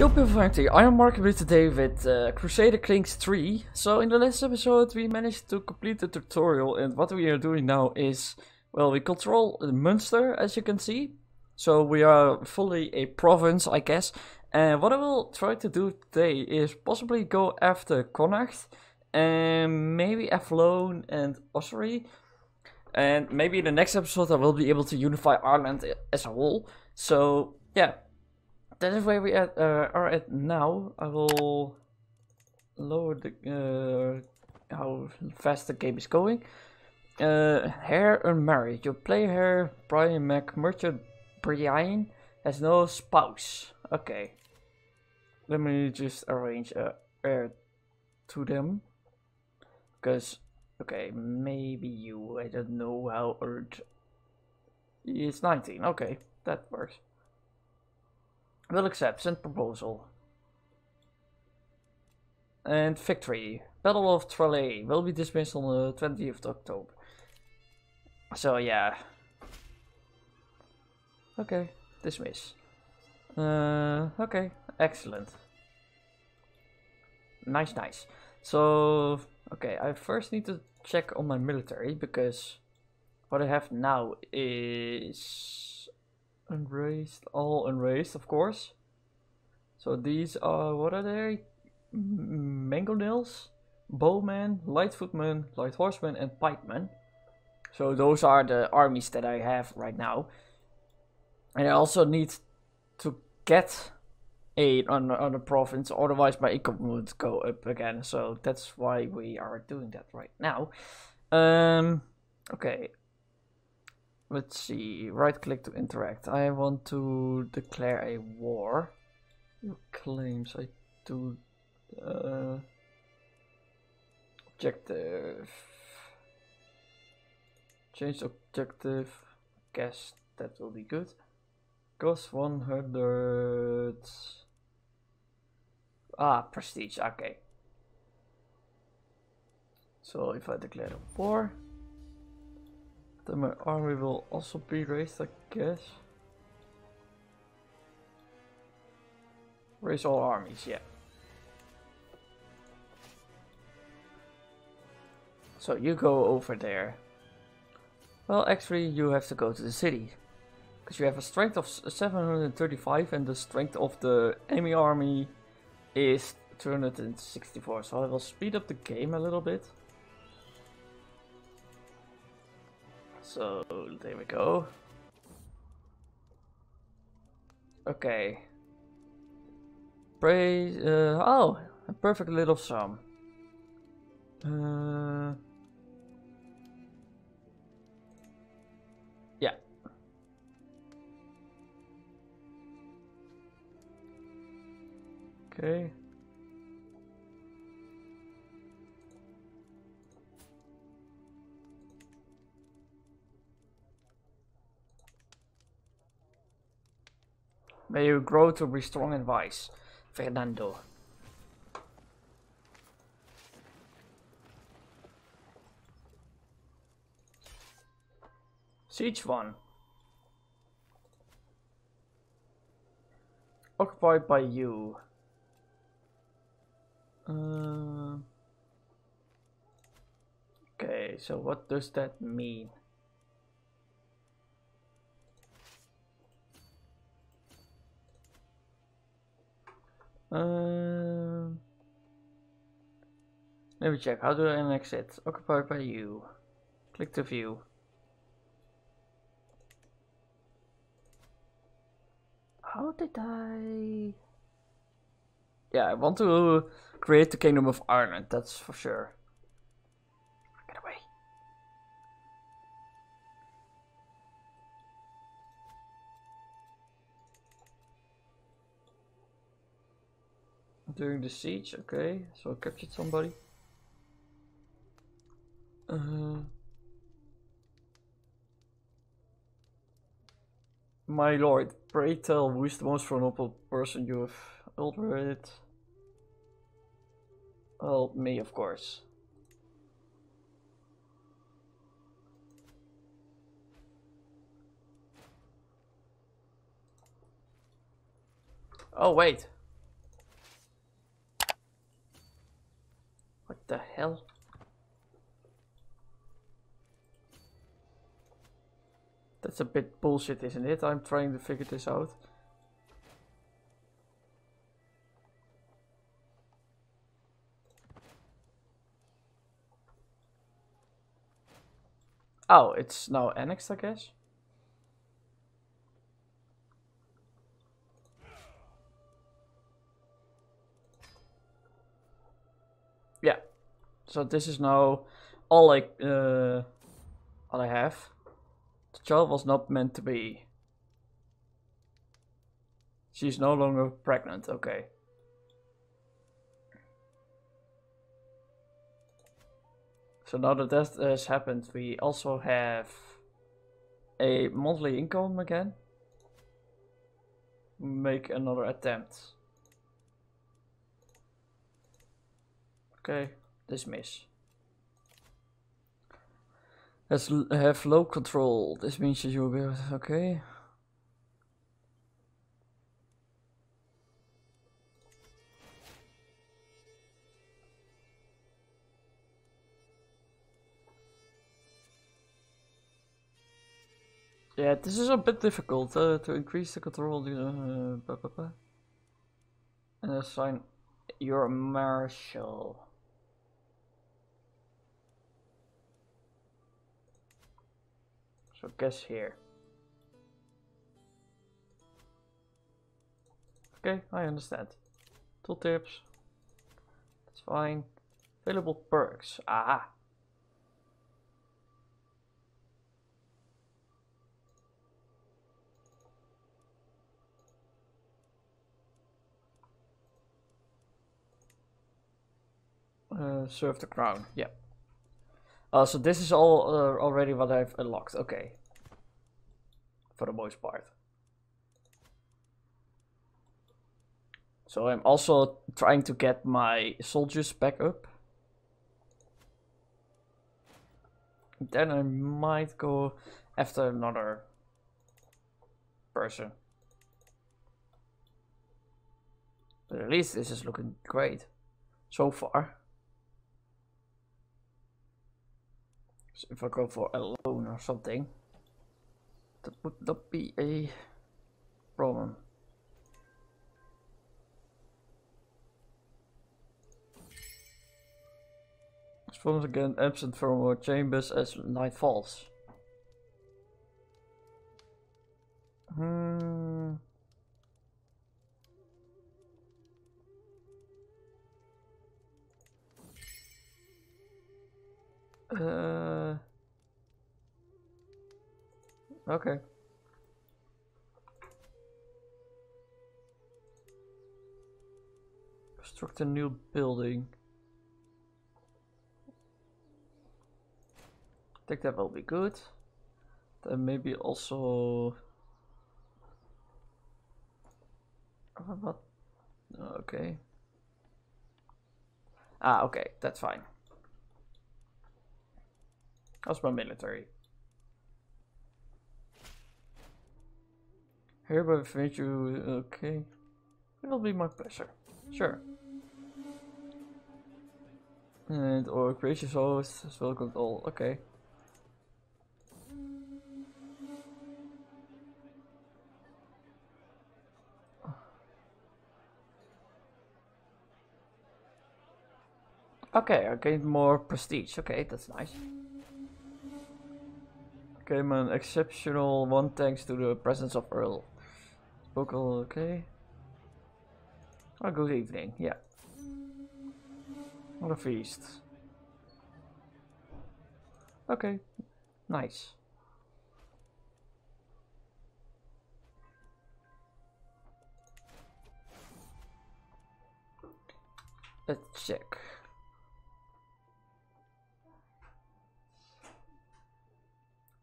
Yo people Fancy, I am Mark here today with uh, Crusader Kings 3. So in the last episode we managed to complete the tutorial and what we are doing now is, well we control Munster as you can see. So we are fully a province I guess. And what I will try to do today is possibly go after Connacht and maybe Athlone and Ossory. And maybe in the next episode I will be able to unify Ireland as a whole. So yeah, that is where we at, uh, are at now. I will lower the uh, how fast the game is going. Uh, Heir unmarried. Your player here, Brian McMurchard Brian, has no spouse. Okay. Let me just arrange a heir to them. Because, okay, maybe you, I don't know how old. It's 19, okay, that works. Will accept. Send proposal. And victory. Battle of Tralee will be dismissed on the 20th of October. So yeah. Okay, dismiss. Uh, okay, excellent. Nice, nice. So, okay, I first need to check on my military because what I have now is Unraised, all unraised, of course. So these are, what are they? Mangonels, Bowmen, Lightfootmen, Light Horsemen, and Pikemen. So those are the armies that I have right now. And I also need to get aid on, on the province, otherwise my income would go up again. So that's why we are doing that right now. Um, okay, let's see, right click to interact. I want to declare a war. Your claims, I do uh, objective. Change objective. Guess that will be good. Cost 100. Ah, prestige, okay. So if I declare a war, then my army will also be raised, I guess. Raise all armies, yeah. So you go over there. Well, actually, you have to go to the city. Because you have a strength of 735 and the strength of the enemy army is 264. So I will speed up the game a little bit. So there we go. Okay. Praise. Uh, oh, a perfect little sum. Uh, yeah. Okay. May you grow to be strong and wise, Fernando. Siege 1. Occupied by you. Uh, okay, so what does that mean? Uh, let me check. How do I annex it? Occupied by you. Click to view. How did I... Yeah, I want to create the Kingdom of Ireland, that's for sure. During the siege, okay, so I captured somebody. Uh, my lord, pray tell who is the most vulnerable person you have altered? Well, me, of course. Oh, wait. The hell? That's a bit bullshit, isn't it? I'm trying to figure this out. Oh, it's now annexed, I guess. Yeah. So this is now all I uh, all I have. The child was not meant to be. She's no longer pregnant. Okay. So now that that has happened, we also have a monthly income again. Make another attempt. Okay, dismiss. Let's have low control. This means that you will be okay. Yeah, this is a bit difficult uh, to increase the control. Uh, blah, blah, blah. And assign your marshal. So guess here. Okay, I understand. Tooltips. That's fine. Available perks. Aha. Uh, serve the crown. Yeah. Uh, so this is all uh, already what I've unlocked. Okay. For the most part. So I'm also trying to get my soldiers back up. Then I might go after another person. But at least this is looking great so far. If I go for Athlone or something, that would not be a problem. Spawns again absent from our chambers as night falls. Hmm. Uh, okay. Construct a new building. I think that will be good. Then maybe also... What? Okay. Ah, okay, that's fine. How's my military? Hereby invite you, okay. It'll be my pleasure. Sure. And or gracious host as well all. okay. Okay, I gained more prestige. Okay, that's nice. Became an exceptional one thanks to the presence of Earl. Vocal, okay. Oh, good evening, yeah. What a feast. Okay, nice. Let's check.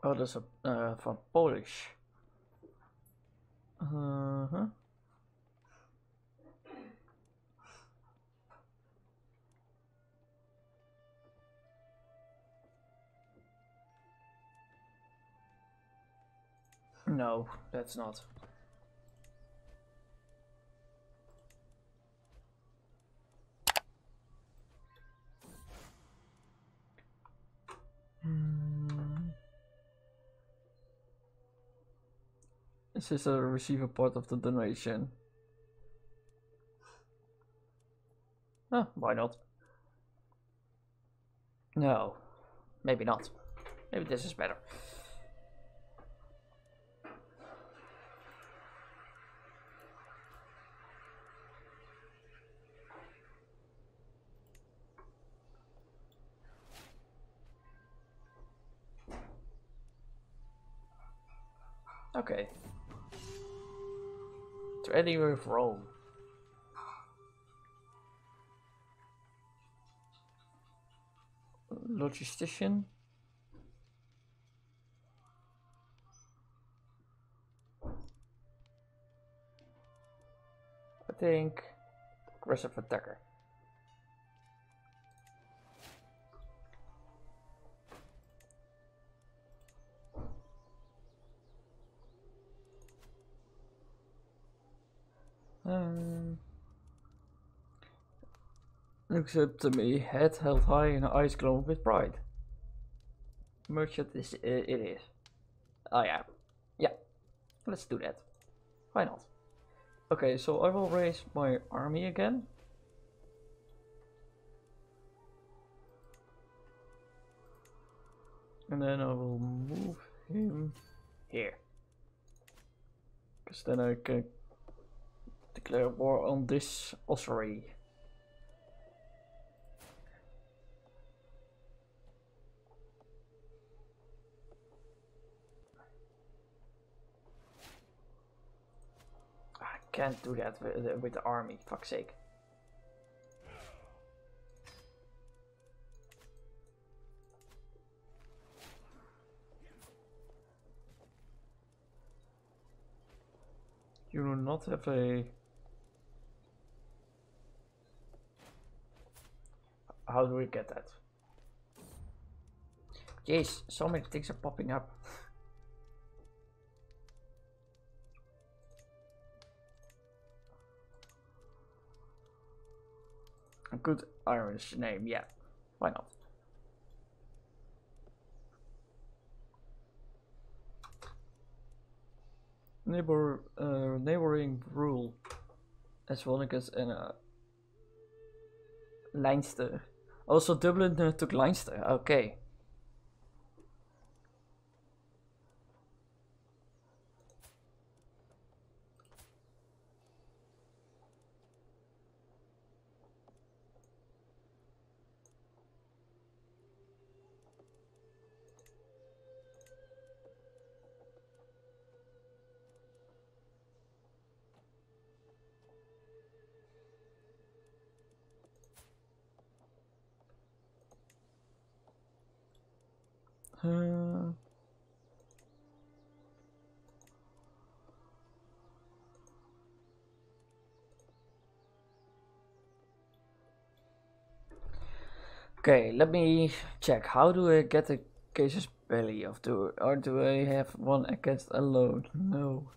Oh, dat is uh, van Polish. Uh huh. No, that's not. This is a receiver part of the donation? Oh, why not? No, maybe not. Maybe this is better. Okay. To anywhere with Rome. Logistician. I think aggressive attacker. Um, looks up to me, head held high and eyes glowing with pride. Merchant is it, it is. Oh yeah, yeah. Let's do that. Why not? Okay, so I will raise my army again. And then I will move him here. Because then I can declare war on this Ossory. I can't do that with, with the army, fuck's sake. You do not have a How do we get that? Jeez, so many things are popping up. A good Irish name, yeah. Why not? Neighbor, uh, neighboring rule as well as in uh, Leinster. Also, Dublin uh, took Leinster. Okay. Okay, let me check. How do I get the casus belli of do or do I have one against Athlone? No.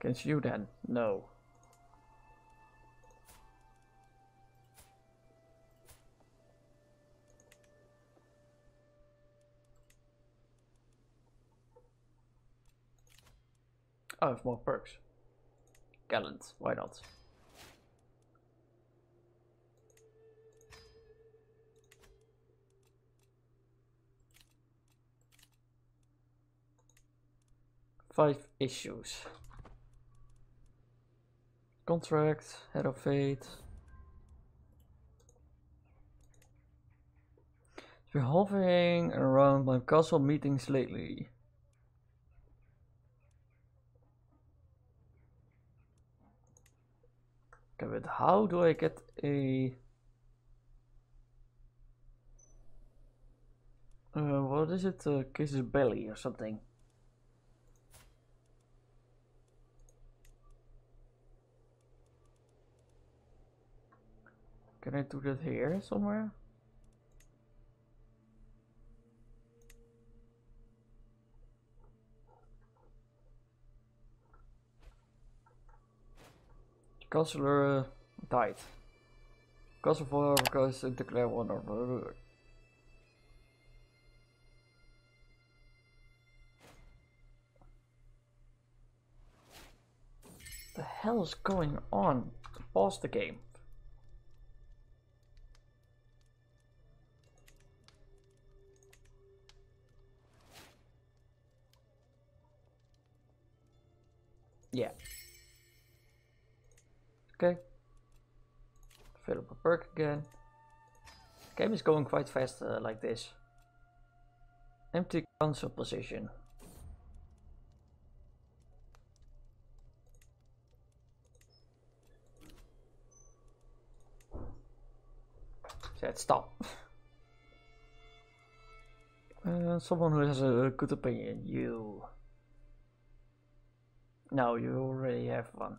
Against you then? No. Oh, I have more perks. Gallant, why not? Five issues. Contract, Head of Fate. hovering around my castle meetings lately. Okay, but how do I get a... Uh, what is it? Uh, casus belli or something? Can I do this here somewhere? Counselor uh, died. Castle for requires to declare one of. The hell is going on? Pause the game. Yeah. Okay. Fill up a perk again. Game is going quite fast uh, like this. Empty console position. Said stop. Uh, someone who has a good opinion. You. No, you already have one.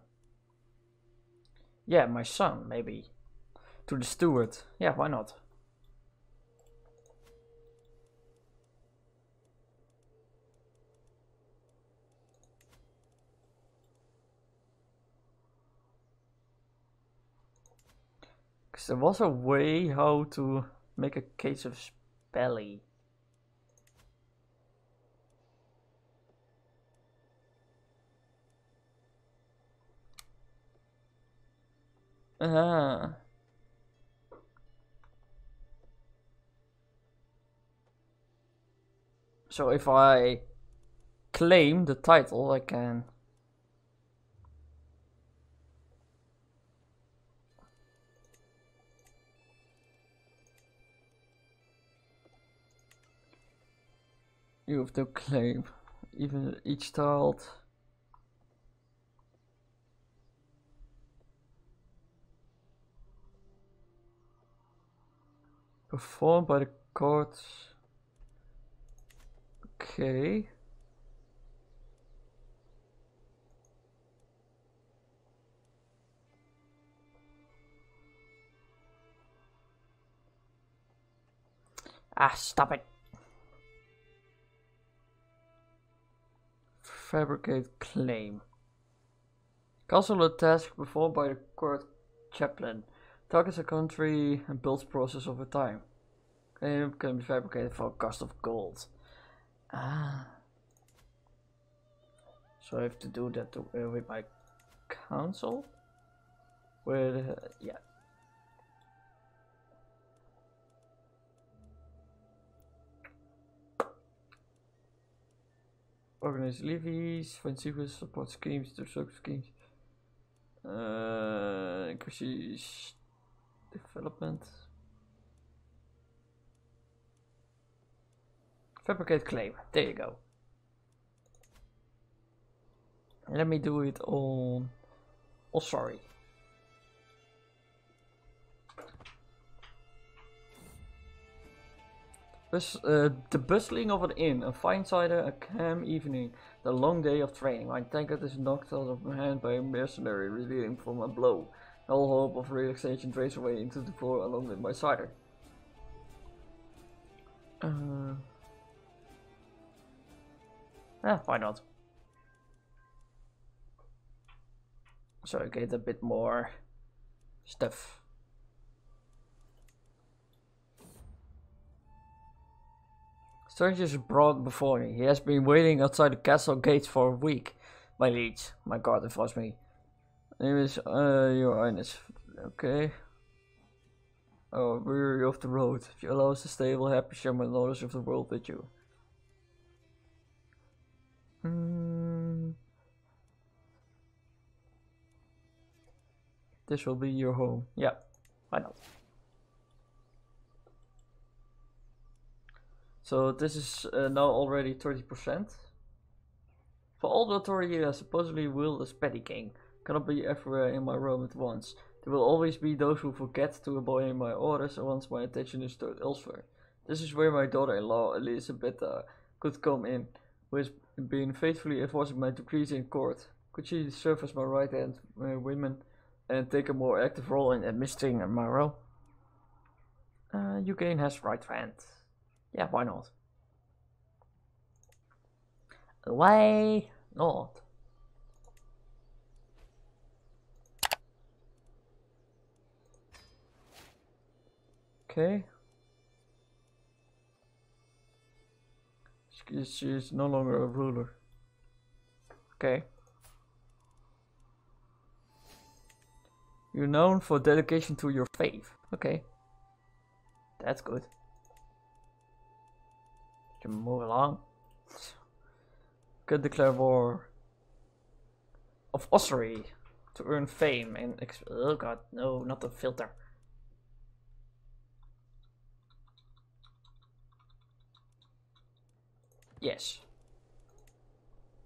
Yeah, my son, maybe. To the steward. Yeah, why not? Because there was a way how to make a casus belli. Ah. So if I claim the title, I can You have to claim even each child. Performed by the courts. Okay. Ah, stop it. fabricate claim. Cancel a task performed by the court chaplain. Targets a country and builds process over time. Claim can be fabricated for a cost of gold. Ah. So I have to do that to, uh, with my council? With, uh, yeah. Organize levies, find secrets, support schemes, to social schemes. Uh, increase development. Fabricate claim. There you go. Let me do it on. Oh, sorry. Bus, uh, the bustling of an inn, a fine cider, a calm evening, the long day of training. My tankard is knocked out of my hand by a mercenary reeling from a blow. All hope of relaxation drains away into the floor along with my cider. Uh, yeah, why not? So I get a bit more stuff. Stranger is brought before me. He has been waiting outside the castle gates for a week. My liege. My guard was me. Name is uh, Your Highness. Okay. Oh, weary of the road. If you allow us to stay, we'll happily share my knowledge of the world with you. Hmm. This will be your home. Yeah, why not? So this is uh, now already 30%. For all the authority I supposedly wield as petty king, cannot be everywhere in my room at once. There will always be those who forget to obey my orders once my attention is turned elsewhere. This is where my daughter-in-law Elisabetta could come in, who has been faithfully enforcing my decrees in court. Could she serve as my right-hand uh, woman and take a more active role in administering my realm? Uh, Eugene has right hand. Yeah, why not? Why not? Okay. She, she is no longer a ruler. Okay. You're known for dedication to your faith. Okay. That's good. You Can move along. Could declare war of Ossory to earn fame and oh god, no, not the filter. Yes.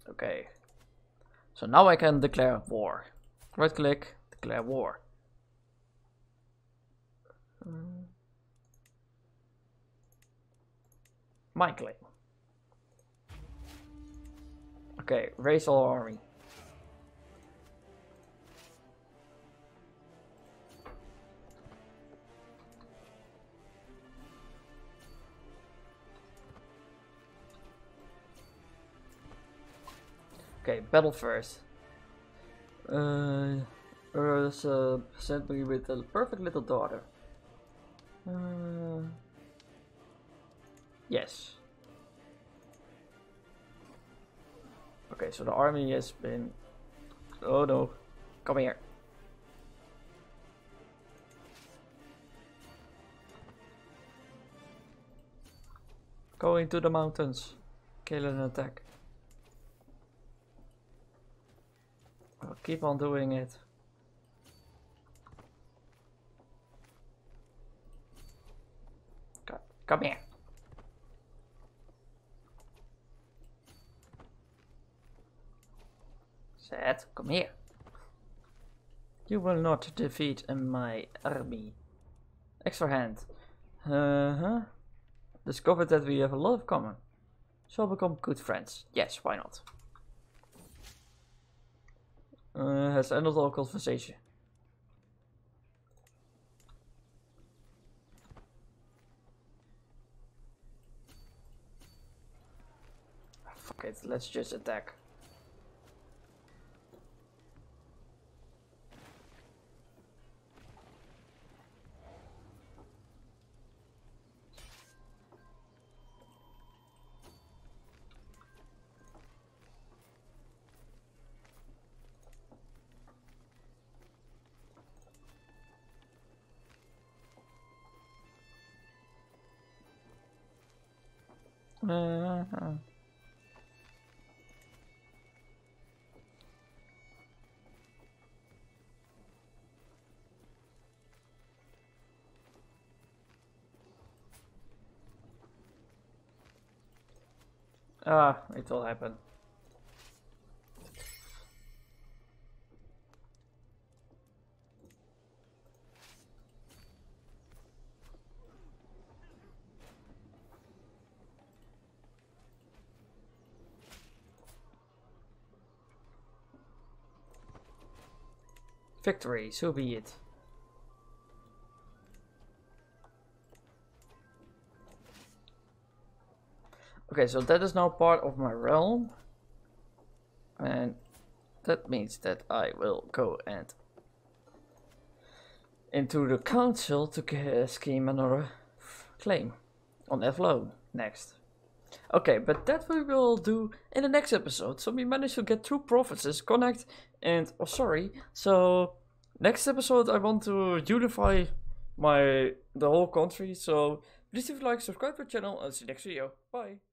Okay. So now I can declare war. Right click, declare war. Mm. My claim. Okay, raise all army. Okay, battle first. Uh, Earth sent me with a perfect little daughter. Uh, yes. Okay, so the army has been... Oh no. Come here. Going to the mountains. Kill and attack. I'll keep on doing it. Come here. Set, come here. You will not defeat my army. Extra hand. Uh-huh. Discovered that we have a lot of common. Shall become good friends. Yes, why not? Uh, has ended our conversation. Fuck it, let's just attack. Uh. Ah, it all happen. Victory, so be it. Okay, so that is now part of my realm. And that means that I will go and into the council to scheme another claim on Avallone next. Okay, but that we will do in the next episode. So we managed to get two provinces, Connacht and oh, Ossory. So next episode I want to unify my the whole country. So please leave a like, subscribe to the channel, and see you next video. Bye.